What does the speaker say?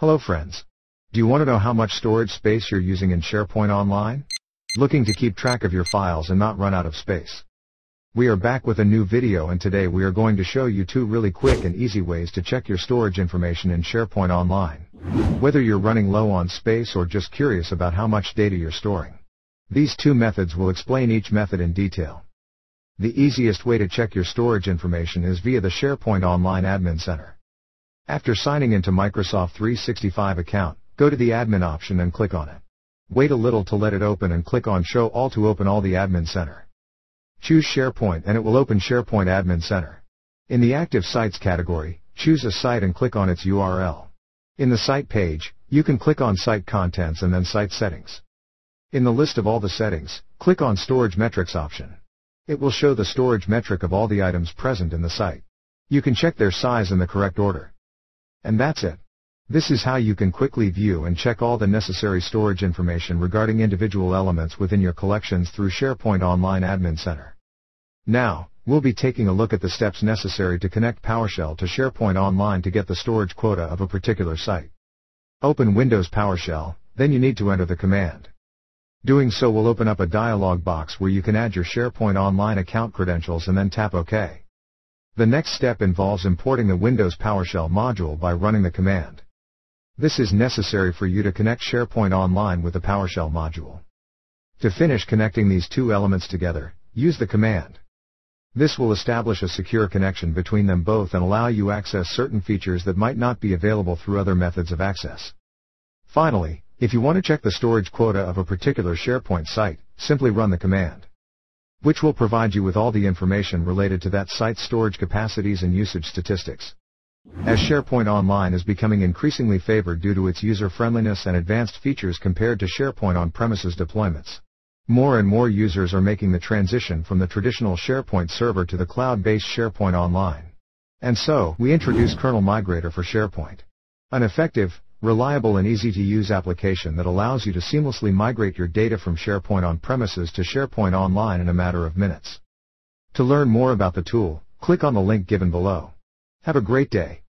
Hello friends. Do you want to know how much storage space you're using in SharePoint Online? Looking to keep track of your files and not run out of space? We are back with a new video and today we are going to show you two really quick and easy ways to check your storage information in SharePoint Online. Whether you're running low on space or just curious about how much data you're storing. These two methods will explain each method in detail. The easiest way to check your storage information is via the SharePoint Online Admin Center. After signing into Microsoft 365 account, go to the admin option and click on it. Wait a little to let it open and click on Show All to open all the Admin Center. Choose SharePoint and it will open SharePoint Admin Center. In the Active Sites category, choose a site and click on its URL. In the site page, you can click on Site Contents and then Site Settings. In the list of all the settings, click on Storage Metrics option. It will show the storage metric of all the items present in the site. You can check their size in the correct order. And that's it. This is how you can quickly view and check all the necessary storage information regarding individual elements within your collections through SharePoint Online Admin Center. Now, we'll be taking a look at the steps necessary to connect PowerShell to SharePoint Online to get the storage quota of a particular site. Open Windows PowerShell, then you need to enter the command. Doing so will open up a dialog box where you can add your SharePoint Online account credentials and then tap OK. The next step involves importing the Windows PowerShell module by running the command. This is necessary for you to connect SharePoint Online with the PowerShell module. To finish connecting these two elements together, use the command. This will establish a secure connection between them both and allow you access certain features that might not be available through other methods of access. Finally, if you want to check the storage quota of a particular SharePoint site, simply run the command which will provide you with all the information related to that site's storage capacities and usage statistics. As SharePoint Online is becoming increasingly favored due to its user-friendliness and advanced features compared to SharePoint on-premises deployments. More and more users are making the transition from the traditional SharePoint server to the cloud-based SharePoint Online. And so, we introduce Kernel Migrator for SharePoint. An effective, reliable and easy to use application that allows you to seamlessly migrate your data from SharePoint on premises to SharePoint Online in a matter of minutes. To learn more about the tool, click on the link given below. Have a great day.